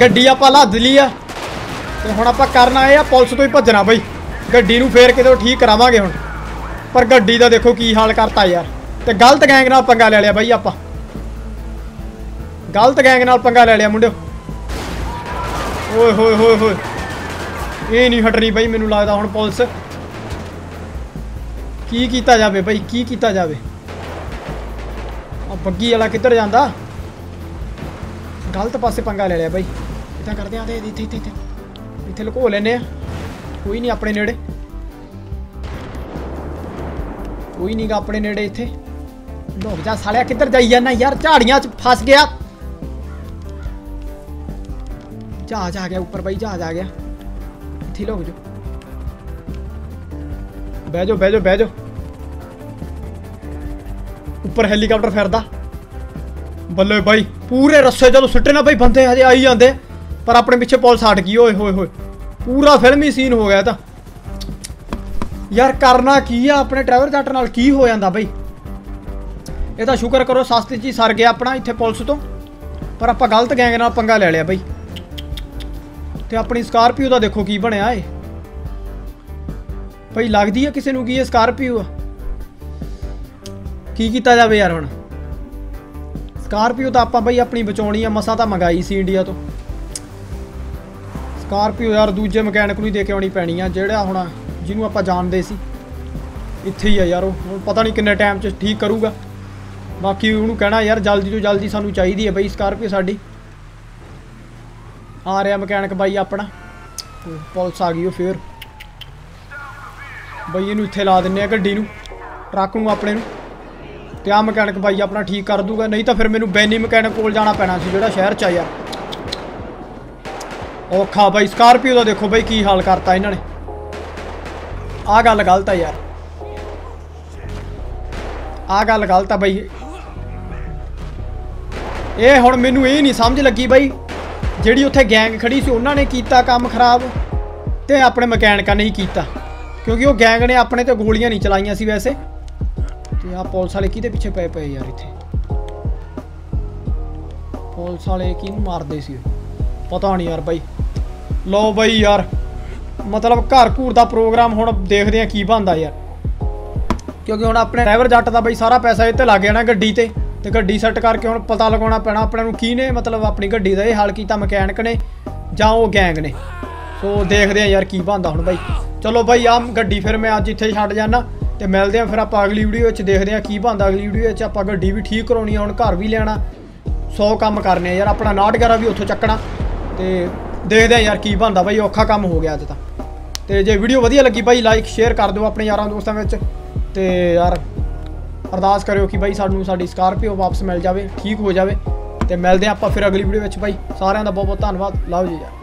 ਗੱਡੀ ਆਪਾਂ ਲੱਦ ਲਈ ਆ। ਤੇ ਹੁਣ ਆਪਾਂ ਕਰਨਾ ਇਹ ਆ ਪੁਲਿਸ ਤੋਂ ਹੀ ਭੱਜਣਾ ਬਾਈ। ਗੱਡੀ ਨੂੰ ਫੇਰ ਕਿਤੇ ਠੀਕ ਕਰਾਵਾਂਗੇ ਹੁਣ। ਪਰ ਗੱਡੀ ਦਾ ਦੇਖੋ ਕੀ ਹਾਲ ਕਰਤਾ ਯਾਰ। ਤੇ ਗਲਤ ਗੈਂਗ ਨਾਲ ਪੰਗਾ ਲੈ ਲਿਆ ਬਾਈ ਆਪਾਂ। ਗਲਤ ਗੈਂਗ ਨਾਲ ਪੰਗਾ ਲੈ ਲਿਆ ਮੁੰਡਿਓ। ਓਏ, ਹੋਏ ਹੋਏ ਹੋਏ। ਇਹ ਨਹੀਂ ਹਟਣੀ ਬਾਈ ਮੈਨੂੰ ਲੱਗਦਾ ਹੁਣ ਪੁਲਿਸ। ਕੀ ਕੀਤਾ ਜਾਵੇ ਬਾਈ, ਕੀ ਕੀਤਾ ਜਾਵੇ? ਆ ਬੱਗੀ ਵਾਲਾ ਕਿੱਧਰ ਜਾਂਦਾ? ਗਲਤ ਪਾਸੇ ਪੰਗਾ ਲੈ ਲਿਆ ਬਾਈ। ਇਦਾਂ ਕਰਦੇ ਆ ਤੇ ਇੱਥੇ ਇੱਥੇ ਇੱਥੇ। ਲੁਕੋ ਲੈਨੇ ਆ। ਕੋਈ ਨਹੀਂ ਆਪਣੇ ਨੇੜੇ। ਕੋਈ ਨਹੀਂਗਾ ਆਪਣੇ ਨੇੜੇ ਇੱਥੇ ਲੋਕ ਜਾ ਸਾਲਿਆ ਕਿੱਧਰ ਜਾਈ ਜਾਂਦਾ ਯਾਰ ਝਾੜੀਆਂ 'ਚ ਫਸ ਗਿਆ ਜਹਾਜ਼ ਆ ਗਿਆ ਉੱਪਰ ਬਾਈ ਜਹਾਜ਼ ਆ ਗਿਆ ਇੱਥੇ ਲੋਕ ਜੋ ਬਹਿ ਜਾਓ ਬਹਿ ਜਾਓ ਬਹਿ ਜਾਓ ਉੱਪਰ ਹੈਲੀਕਾਪਟਰ ਫਿਰਦਾ ਬੱਲੇ ਬਾਈ ਪੂਰੇ ਰਸਤੇ ਜਦੋਂ ਸੁੱਟੇ ਨਾ ਬਾਈ ਬੰਦੇ ਹਜੇ ਆਈ ਜਾਂਦੇ ਪਰ ਆਪਣੇ ਪਿੱਛੇ ਪੁਲਿਸ ਹਟ ਗਈ ਓਏ ਹੋਏ ਹੋਏ ਪੂਰਾ ਫਿਲਮੀ ਸੀਨ ਹੋ ਗਿਆ ਇਹ ਤਾਂ ਯਾਰ ਕਰਨਾ ਕੀ ਆ? ਆਪਣੇ ਡਰਾਈਵਰ ਜੱਟ ਨਾਲ ਕੀ ਹੋ ਜਾਂਦਾ ਬਈ? ਇਹ ਤਾਂ ਸ਼ੁਕਰ ਕਰੋ ਸਸਤੇ ਜੀ ਸਰ ਗਿਆ ਆਪਣਾ ਇੱਥੇ ਪੁਲਿਸ ਤੋਂ। ਪਰ ਆਪਾਂ ਗਲਤ ਗੈਂਗ ਨਾਲ ਪੰਗਾ ਲੈ ਲਿਆ ਬਈ। ਤੇ ਆਪਣੀ ਸਕਾਰਪੀਓ ਦਾ ਦੇਖੋ ਕੀ ਬਣਿਆ ਏ। ਬਈ ਲੱਗਦੀ ਆ ਕਿਸੇ ਨੂੰ ਕੀ ਇਹ ਸਕਾਰਪੀਓ ਆ? ਕੀ ਕੀਤਾ ਜਾਵੇ ਯਾਰ ਹੁਣ? ਸਕਾਰਪੀਓ ਤਾਂ ਆਪਾਂ ਬਈ ਆਪਣੀ ਬਚਾਉਣੀ ਆ, ਮਸਾ ਤਾਂ ਮੰਗਾਈ ਸੀ ਇੰਡੀਆ ਤੋਂ। ਸਕਾਰਪੀਓ ਯਾਰ ਦੂਜੇ ਮਕੈਨਿਕ ਨੂੰ ਹੀ ਦੇ ਕੇ ਆਉਣੀ ਪੈਣੀ ਆ, ਜਿਹੜਾ ਹੁਣ ਜਿਹਨੂੰ ਆਪਾਂ ਜਾਣਦੇ ਸੀ। ਇੱਥੇ ਹੀ ਆ ਯਾਰ ਉਹ। ਪਤਾ ਨਹੀਂ ਕਿੰਨੇ ਟਾਈਮ 'ਚ ਠੀਕ ਕਰੂਗਾ। ਬਾਕੀ ਉਹਨੂੰ ਕਹਿਣਾ ਯਾਰ, ਜਲਦੀ ਤੋਂ ਜਲਦੀ ਸਾਨੂੰ ਚਾਹੀਦੀ ਹੈ ਬਈ ਸਕਾਰਪੀਓ ਸਾਡੀ। ਆ ਰਿਹਾ ਮਕੈਨਿਕ ਬਾਈ ਆਪਣਾ। ਪੁਲਿਸ ਆ ਗਈ ਉਹ ਫੇਰ। ਬਈ ਇਹਨੂੰ ਇੱਥੇ ਲਾ ਦਿੰਨੇ ਆ ਗੱਡੀ ਨੂੰ, ਟਰੱਕ ਨੂੰ ਆਪਣੇ ਨੂੰ। ਤੇ ਆ ਮਕੈਨਿਕ ਬਾਈ ਆਪਣਾ ਠੀਕ ਕਰ ਦੂਗਾ। ਨਹੀਂ ਤਾਂ ਫਿਰ ਮੈਨੂੰ ਬੈਨੀ ਮਕੈਨਿਕ ਕੋਲ ਜਾਣਾ ਪੈਣਾ ਸੀ ਜਿਹੜਾ ਸ਼ਹਿਰ 'ਚ ਆ ਯਾਰ। ਔਖਾ ਬਾਈ ਸਕਾਰਪੀਓ ਦਾ ਦੇਖੋ ਬਾਈ ਕੀ ਹਾਲ ਕਰਤਾ ਇਹਨਾਂ ਨੇ। ਆ ਗੱਲ ਗਲਤ ਆ ਯਾਰ। ਆ ਗੱਲ ਗਲਤ ਆ ਬਾਈ। ਇਹ ਹੁਣ ਮੈਨੂੰ ਇਹ ਨਹੀਂ ਸਮਝ ਲੱਗੀ ਬਈ, ਜਿਹੜੀ ਉੱਥੇ ਗੈਂਗ ਖੜੀ ਸੀ, ਉਹਨਾਂ ਨੇ ਕੀਤਾ ਕੰਮ ਖਰਾਬ ਤੇ ਆਪਣੇ ਮਕੈਨਿਕਾਂ ਨੇ ਹੀ ਕੀਤਾ। ਕਿਉਂਕਿ ਉਹ ਗੈਂਗ ਨੇ ਆਪਣੇ ਤੇ ਗੋਲੀਆਂ ਨਹੀਂ ਚਲਾਈਆਂ ਸੀ ਵੈਸੇ। ਤੇ ਆ ਪੁਲਿਸ ਵਾਲੇ ਕਿਹਦੇ ਪਿੱਛੇ ਪਏ ਪਏ ਯਾਰ ਇੱਥੇ? ਪੁਲਿਸ ਵਾਲੇ ਕਿਹਨੂੰ ਮਾਰਦੇ ਸੀ ਪਤਾ ਨਹੀਂ ਯਾਰ ਬਾਈ। ਲਓ ਬਾਈ ਯਾਰ ਮਤਲਬ ਘਰ ਘੂਰ ਦਾ ਪ੍ਰੋਗਰਾਮ ਹੁਣ ਦੇਖਦੇ ਆ ਕੀ ਬਣਦਾ ਯਾਰ। ਕਿਉਂਕਿ ਹੁਣ ਆਪਣੇ ਡਰਾਈਵਰ ਜੱਟ ਦਾ ਬਈ ਸਾਰਾ ਪੈਸਾ ਇੱਥੇ ਲੱਗ ਜਾਣਾ ਗੱਡੀ ਤੇ ਤੇ ਗੱਡੀ ਸੈੱਟ ਕਰਕੇ ਹੁਣ ਪਤਾ ਲਗਾਉਣਾ ਪੈਣਾ ਆਪਣੇ ਨੂੰ ਕੀ ਨੇ, ਮਤਲਬ ਆਪਣੀ ਗੱਡੀ ਦਾ ਇਹ ਹਾਲ ਕੀਤਾ ਮਕੈਨਿਕ ਨੇ ਜਾਂ ਉਹ ਗੈਂਗ ਨੇ। ਸੋ ਦੇਖਦੇ ਆ ਯਾਰ ਕੀ ਬਣਦਾ ਹੁਣ ਬਾਈ। ਚਲੋ ਬਾਈ ਆ ਗੱਡੀ ਫਿਰ ਮੈਂ ਅੱਜ ਇੱਥੇ ਛੱਡ ਜਾਣਾ ਤੇ ਮਿਲਦੇ ਆ ਫਿਰ ਆਪਾਂ ਅਗਲੀ ਵੀਡੀਓ ਵਿੱਚ, ਦੇਖਦੇ ਆ ਕੀ ਬਣਦਾ ਅਗਲੀ ਵੀਡੀਓ ਵਿੱਚ। ਆਪਾਂ ਗੱਡੀ ਵੀ ਠੀਕ ਕਰਾਉਣੀ ਆ, ਹੁਣ ਘਰ ਵੀ ਲੈਣਾ 100 ਕੰਮ ਕਰਨੇ ਆ ਯਾਰ, ਆਪਣਾ ਨਾਟ ਵੀ ਉੱਥੋਂ ਚੱਕਣਾ, ਤੇ ਦੇਖਦੇ ਆ ਯਾਰ ਕੀ ਬਣਦਾ ਬਾਈ, ਔਖਾ ਕੰਮ ਹੋ ਗਿਆ ਅੱਜ ਤਾਂ। ਤੇ ਜੇ ਵੀਡੀਓ ਵਧੀਆ ਲੱਗੀ ਬਾਈ ਲਾਈਕ ਸ਼ੇਅਰ ਕਰ ਦਿਓ ਆਪਣੇ ਯਾਰਾਂ ਦੋਸਤਾਂ ਵਿੱਚ। ਤੇ ਯਾਰ ਅਰਦਾਸ ਕਰਿਓ ਕਿ ਬਾਈ ਸਾਨੂੰ, ਸਾਡੀ ਸਕਾਰਪੀਓ ਵਾਪਸ ਮਿਲ ਜਾਵੇ, ਠੀਕ ਹੋ ਜਾਵੇ। ਤੇ ਮਿਲਦੇ ਆ ਆਪਾਂ ਫਿਰ ਅਗਲੀ ਵੀਡੀਓ ਵਿੱਚ ਬਾਈ। ਸਾਰਿਆਂ ਦਾ ਬਹੁਤ ਬਹੁਤ ਧੰਨਵਾਦ। ਲਵ ਜੀ ਯਾਰ।